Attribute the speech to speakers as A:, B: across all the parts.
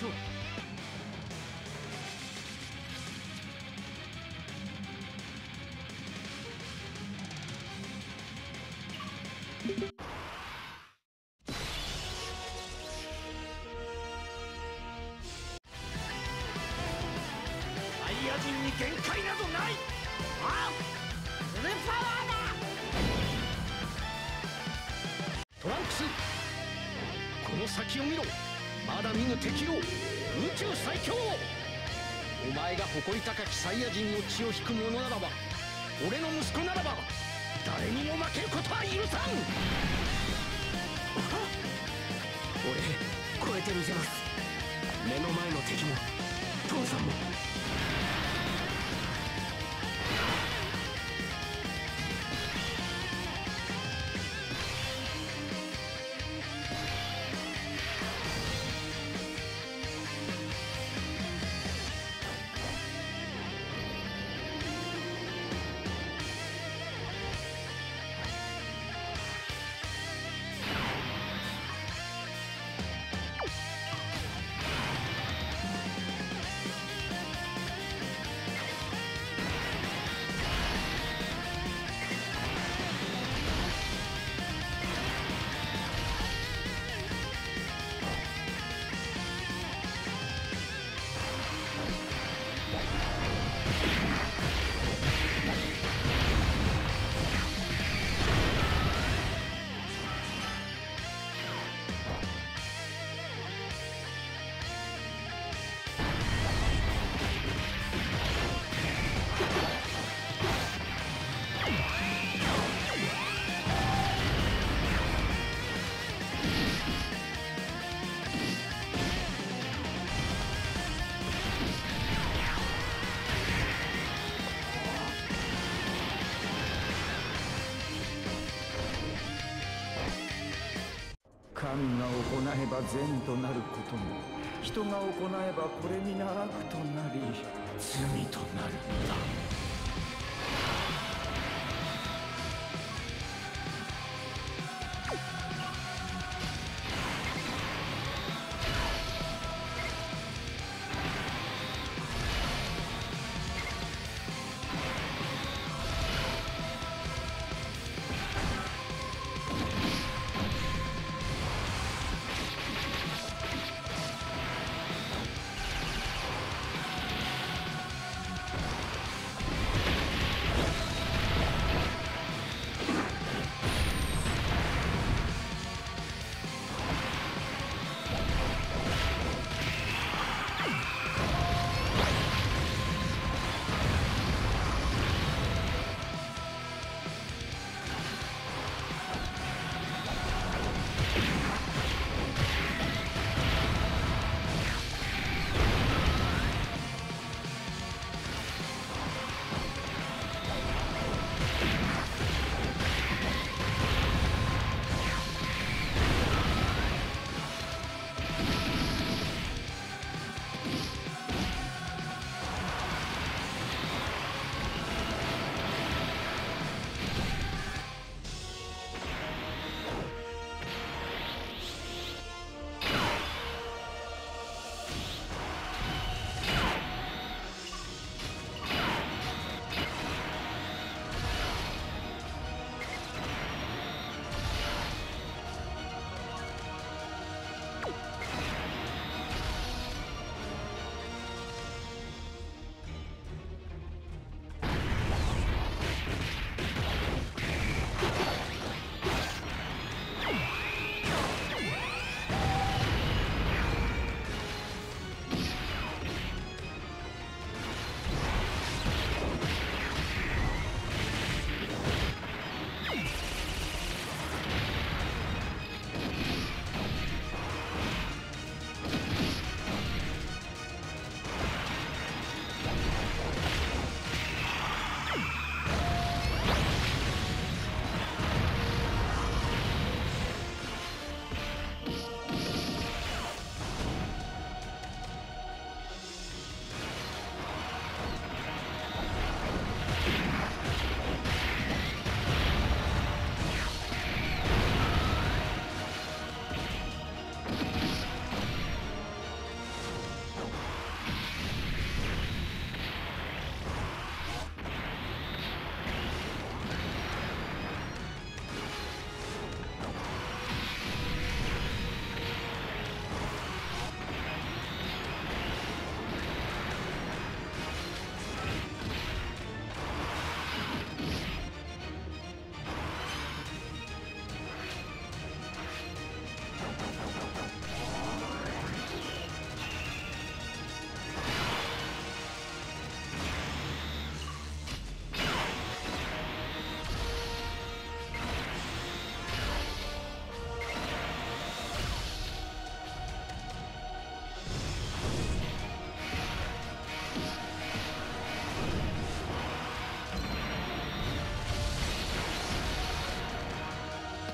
A: そうサイヤ人に限界などない。あフルパワーだ。
B: トランクス。この先を見ろ。まだ見ぬ敵を宇宙最強！お前が誇り高きサイヤ人の血を引く者ならば俺の息子ならば誰にも負けることは許さん！俺超えてみせます目の前の敵も父さんも。
C: 善となることも人が行えばこれに倣うとなり罪となるのだ。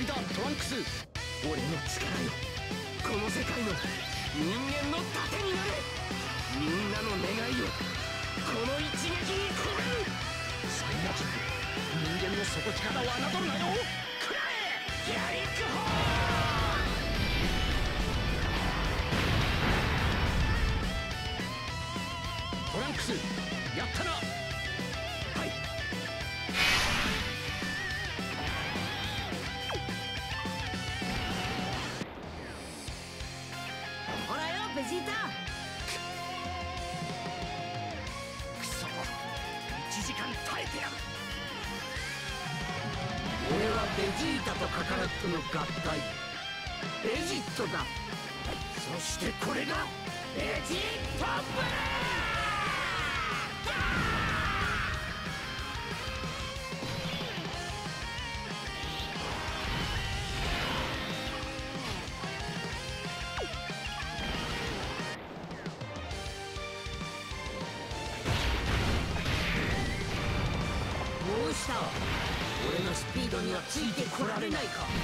B: りだトランクス。
A: 俺の力よ。この世界の人間の盾になれ。みんなの願いを。この一撃に込める。
B: サイヤ人人間の底力を侮るなよ。
A: くらえ。ギャリックホ
B: トランクス。やったな。
D: ジータとカカロットの合体。エジットだ。
A: そしてこれがエジートブレ
D: イにはついてこられないか。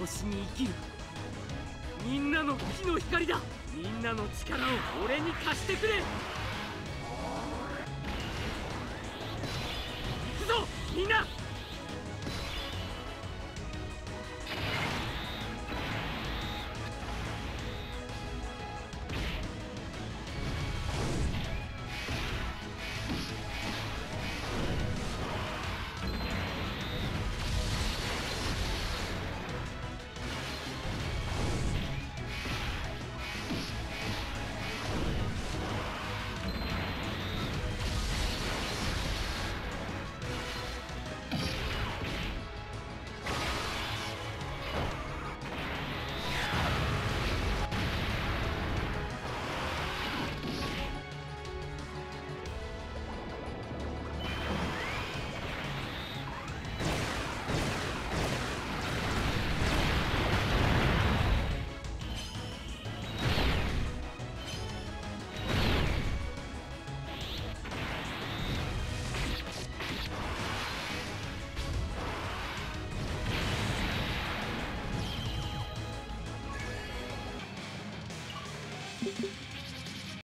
D: 星に生きる。みんなの木の光だ。みんなの力を俺に貸してくれ。行くぞ
A: みんな。